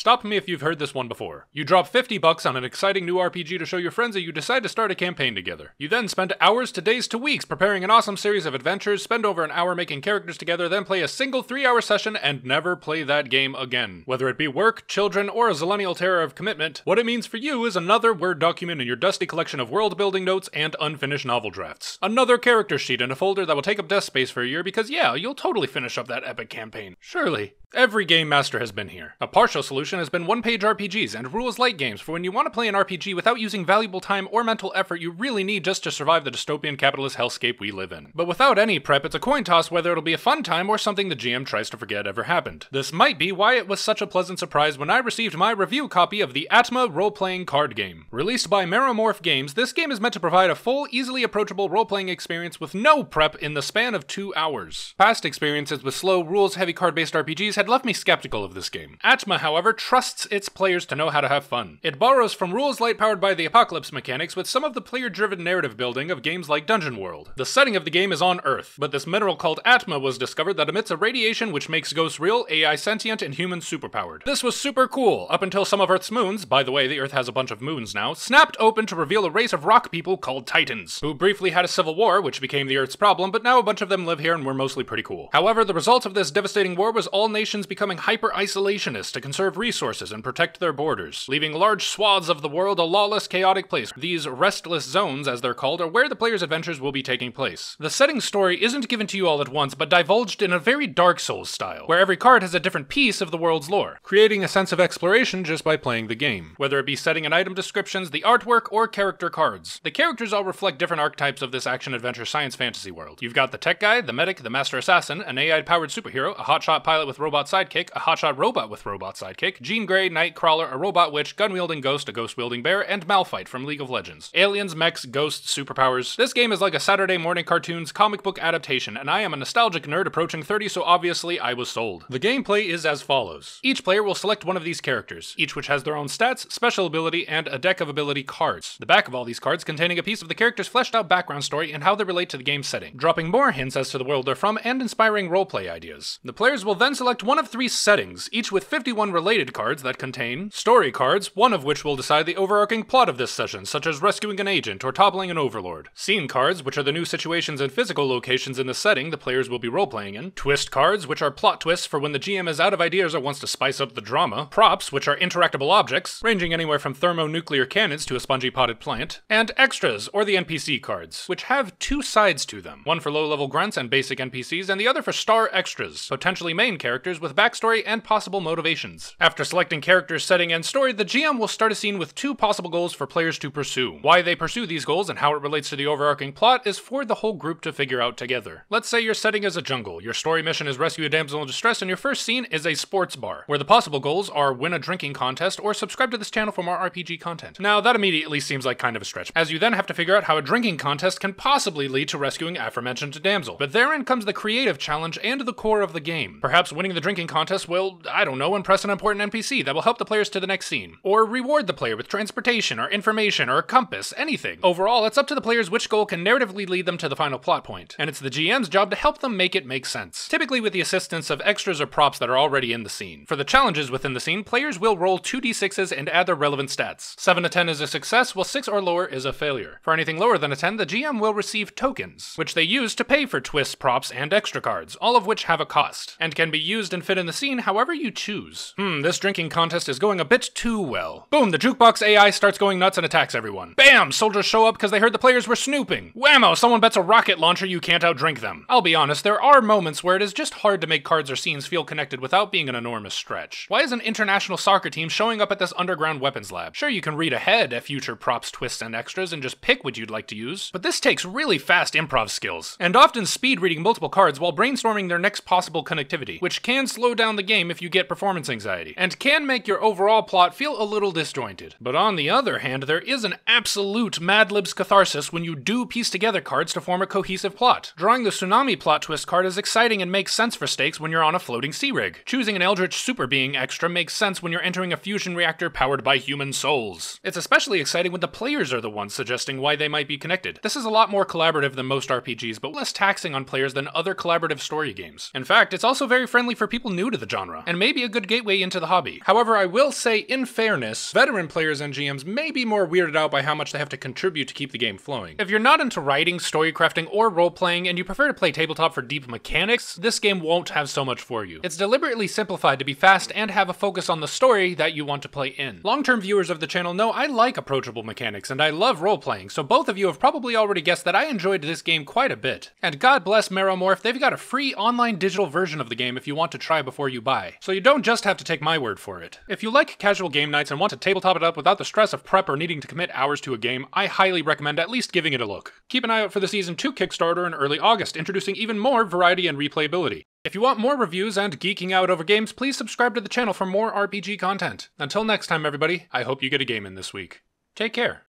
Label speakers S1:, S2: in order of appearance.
S1: Stop me if you've heard this one before. You drop 50 bucks on an exciting new RPG to show your friends that you decide to start a campaign together. You then spend hours to days to weeks preparing an awesome series of adventures, spend over an hour making characters together, then play a single three hour session and never play that game again. Whether it be work, children, or a zillennial terror of commitment, what it means for you is another Word document in your dusty collection of world building notes and unfinished novel drafts. Another character sheet in a folder that will take up desk space for a year because, yeah, you'll totally finish up that epic campaign. Surely. Every game master has been here. A partial solution has been one page RPGs and rules light games for when you want to play an RPG without using valuable time or mental effort you really need just to survive the dystopian capitalist hellscape we live in. But without any prep, it's a coin toss whether it'll be a fun time or something the GM tries to forget ever happened. This might be why it was such a pleasant surprise when I received my review copy of the Atma role playing card game. Released by Meromorph Games, this game is meant to provide a full, easily approachable role playing experience with no prep in the span of two hours. Past experiences with slow, rules heavy card based RPGs had left me skeptical of this game. Atma, however, trusts its players to know how to have fun. It borrows from rules light powered by the apocalypse mechanics with some of the player driven narrative building of games like Dungeon World. The setting of the game is on Earth, but this mineral called Atma was discovered that emits a radiation which makes ghosts real, AI sentient, and humans superpowered. This was super cool, up until some of Earth's moons, by the way, the Earth has a bunch of moons now, snapped open to reveal a race of rock people called Titans, who briefly had a civil war, which became the Earth's problem, but now a bunch of them live here and we're mostly pretty cool. However, the result of this devastating war was all nations becoming hyper isolationist to conserve resources and protect their borders, leaving large swaths of the world a lawless, chaotic place. These restless zones, as they're called, are where the player's adventures will be taking place. The setting story isn't given to you all at once, but divulged in a very Dark Souls style, where every card has a different piece of the world's lore, creating a sense of exploration just by playing the game, whether it be setting and item descriptions, the artwork, or character cards. The characters all reflect different archetypes of this action adventure science fantasy world. You've got the tech guy, the medic, the master assassin, an AI powered superhero, a hotshot pilot with robot sidekick, a hotshot robot with robot sidekick, Jean Grey, Nightcrawler, a robot witch, gun wielding ghost, a ghost wielding bear, and Malphite from League of Legends. Aliens, mechs, ghosts, superpowers. This game is like a Saturday morning cartoons comic book adaptation, and I am a nostalgic nerd approaching 30, so obviously I was sold. The gameplay is as follows each player will select one of these characters, each which has their own stats, special ability, and a deck of ability cards. The back of all these cards containing a piece of the character's fleshed out background story and how they relate to the game setting, dropping more hints as to the world they're from and inspiring roleplay ideas. The players will then select one of three settings, each with 51 related cards that contain story cards, one of which will decide the overarching plot of this session, such as rescuing an agent or toppling an overlord. Scene cards, which are the new situations and physical locations in the setting the players will be roleplaying in. Twist cards, which are plot twists for when the GM is out of ideas or wants to spice up the drama. Props, which are interactable objects, ranging anywhere from thermonuclear cannons to a spongy potted plant. And extras, or the NPC cards, which have two sides to them one for low level grunts and basic NPCs, and the other for star extras, potentially main characters with backstory and possible motivations. After selecting characters, setting, and story, the GM will start a scene with two possible goals for players to pursue. Why they pursue these goals and how it relates to the overarching plot is for the whole group to figure out together. Let's say your setting is a jungle, your story mission is rescue a damsel in distress, and your first scene is a sports bar, where the possible goals are win a drinking contest or subscribe to this channel for more RPG content. Now, that immediately seems like kind of a stretch, as you then have to figure out how a drinking contest can possibly lead to rescuing aforementioned damsel. But therein comes the creative challenge and the core of the game. Perhaps winning the drinking contest will, I don't know, impress an important NPC that will help the players to the next scene, or reward the player with transportation or information or a compass, anything. Overall, it's up to the players which goal can narratively lead them to the final plot point, and it's the GM's job to help them make it make sense, typically with the assistance of extras or props that are already in the scene. For the challenges within the scene, players will roll 2d6s and add their relevant stats. 7 to 10 is a success, while 6 or lower is a failure. For anything lower than a 10, the GM will receive tokens, which they use to pay for twists, props, and extra cards, all of which have a cost, and can be used and fit in the scene however you choose. Hmm, this drinking contest is going a bit too well. Boom, the jukebox AI starts going nuts and attacks everyone. Bam, soldiers show up because they heard the players were snooping. Whammo, someone bets a rocket launcher you can't outdrink them. I'll be honest, there are moments where it is just hard to make cards or scenes feel connected without being an enormous stretch. Why is an international soccer team showing up at this underground weapons lab? Sure, you can read ahead at future props, twists, and extras and just pick what you'd like to use, but this takes really fast improv skills, and often speed reading multiple cards while brainstorming their next possible connectivity, which can slow down the game if you get performance anxiety, and can make your overall plot feel a little disjointed. But on the other hand, there is an absolute Mad Libs catharsis when you do piece together cards to form a cohesive plot. Drawing the Tsunami plot twist card is exciting and makes sense for stakes when you're on a floating sea rig. Choosing an Eldritch Super Being extra makes sense when you're entering a fusion reactor powered by human souls. It's especially exciting when the players are the ones suggesting why they might be connected. This is a lot more collaborative than most RPGs, but less taxing on players than other collaborative story games. In fact, it's also very friendly for people new to the genre, and maybe a good gateway into the hobby. However, I will say, in fairness, veteran players and GMs may be more weirded out by how much they have to contribute to keep the game flowing. If you're not into writing, story crafting, or role playing, and you prefer to play tabletop for deep mechanics, this game won't have so much for you. It's deliberately simplified to be fast and have a focus on the story that you want to play in. Long term viewers of the channel know I like approachable mechanics and I love role playing, so both of you have probably already guessed that I enjoyed this game quite a bit. And God bless Meromorph, they've got a free online digital version of the game if you want to try before you buy. So you don't just have to take my word for it. If you like casual game nights and want to tabletop it up without the stress of prep or needing to commit hours to a game, I highly recommend at least giving it a look. Keep an eye out for the Season 2 Kickstarter in early August, introducing even more variety and replayability. If you want more reviews and geeking out over games, please subscribe to the channel for more RPG content. Until next time, everybody, I hope you get a game in this week. Take care.